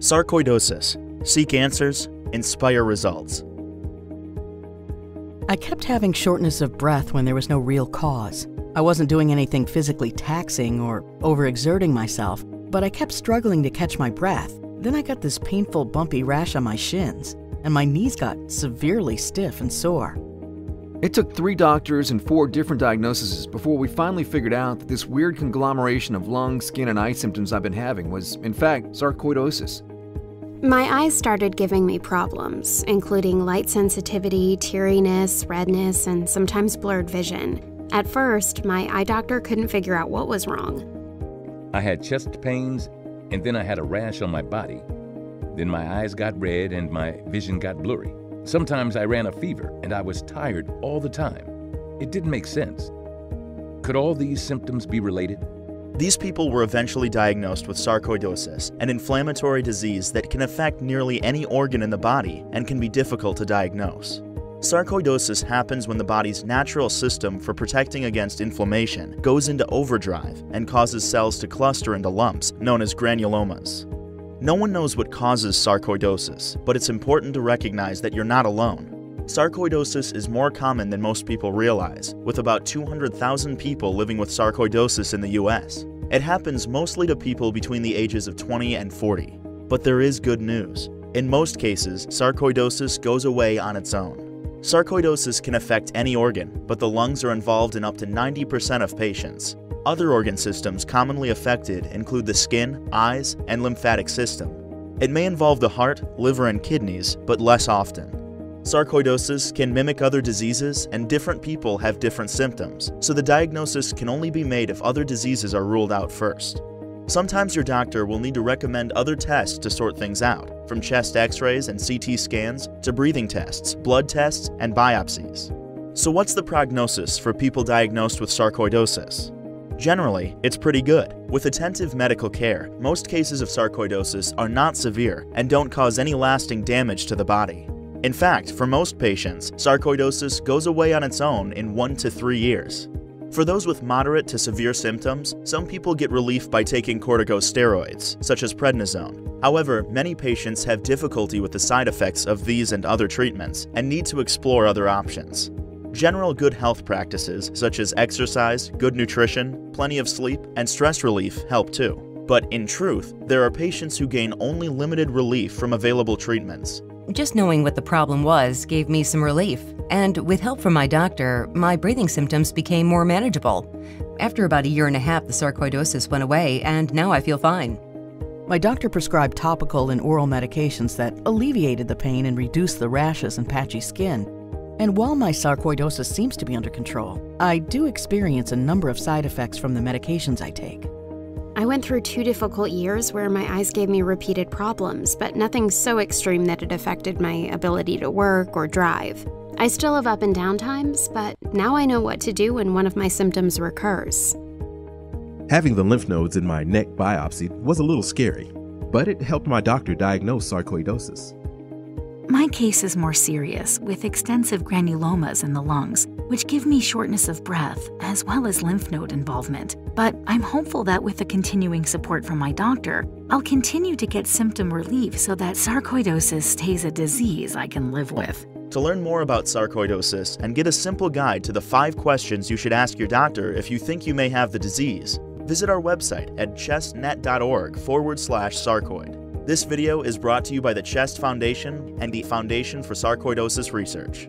Sarcoidosis. Seek answers, inspire results. I kept having shortness of breath when there was no real cause. I wasn't doing anything physically taxing or overexerting myself, but I kept struggling to catch my breath. Then I got this painful, bumpy rash on my shins, and my knees got severely stiff and sore. It took three doctors and four different diagnoses before we finally figured out that this weird conglomeration of lung, skin, and eye symptoms I've been having was, in fact, sarcoidosis. My eyes started giving me problems, including light sensitivity, teariness, redness, and sometimes blurred vision. At first, my eye doctor couldn't figure out what was wrong. I had chest pains, and then I had a rash on my body. Then my eyes got red and my vision got blurry. Sometimes I ran a fever and I was tired all the time. It didn't make sense. Could all these symptoms be related? These people were eventually diagnosed with sarcoidosis, an inflammatory disease that can affect nearly any organ in the body and can be difficult to diagnose. Sarcoidosis happens when the body's natural system for protecting against inflammation goes into overdrive and causes cells to cluster into lumps known as granulomas. No one knows what causes sarcoidosis, but it's important to recognize that you're not alone. Sarcoidosis is more common than most people realize, with about 200,000 people living with sarcoidosis in the US. It happens mostly to people between the ages of 20 and 40. But there is good news. In most cases, sarcoidosis goes away on its own. Sarcoidosis can affect any organ, but the lungs are involved in up to 90% of patients. Other organ systems commonly affected include the skin, eyes, and lymphatic system. It may involve the heart, liver, and kidneys, but less often. Sarcoidosis can mimic other diseases, and different people have different symptoms, so the diagnosis can only be made if other diseases are ruled out first. Sometimes your doctor will need to recommend other tests to sort things out, from chest x-rays and CT scans to breathing tests, blood tests, and biopsies. So what's the prognosis for people diagnosed with sarcoidosis? Generally, it's pretty good. With attentive medical care, most cases of sarcoidosis are not severe and don't cause any lasting damage to the body. In fact, for most patients, sarcoidosis goes away on its own in 1 to 3 years. For those with moderate to severe symptoms, some people get relief by taking corticosteroids, such as prednisone. However, many patients have difficulty with the side effects of these and other treatments and need to explore other options. General good health practices such as exercise, good nutrition, plenty of sleep, and stress relief help too. But in truth, there are patients who gain only limited relief from available treatments. Just knowing what the problem was gave me some relief, and with help from my doctor, my breathing symptoms became more manageable. After about a year and a half, the sarcoidosis went away, and now I feel fine. My doctor prescribed topical and oral medications that alleviated the pain and reduced the rashes and patchy skin. And while my sarcoidosis seems to be under control, I do experience a number of side effects from the medications I take. I went through two difficult years where my eyes gave me repeated problems, but nothing so extreme that it affected my ability to work or drive. I still have up and down times, but now I know what to do when one of my symptoms recurs. Having the lymph nodes in my neck biopsied was a little scary, but it helped my doctor diagnose sarcoidosis. My case is more serious, with extensive granulomas in the lungs, which give me shortness of breath as well as lymph node involvement. But I'm hopeful that with the continuing support from my doctor, I'll continue to get symptom relief so that sarcoidosis stays a disease I can live with. To learn more about sarcoidosis and get a simple guide to the five questions you should ask your doctor if you think you may have the disease, visit our website at chestnet.org forward slash sarcoid. This video is brought to you by the Chest Foundation and the Foundation for Sarcoidosis Research.